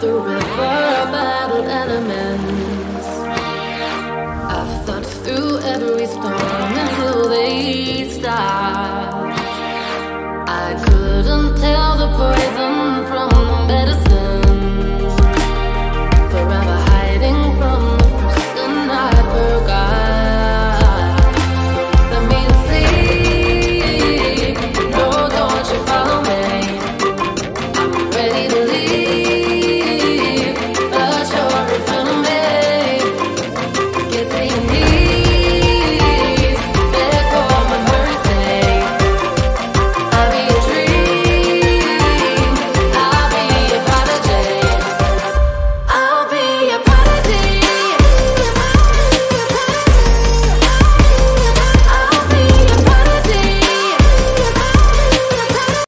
the river, battled elements. I've thought through every storm until they stopped. I couldn't tell the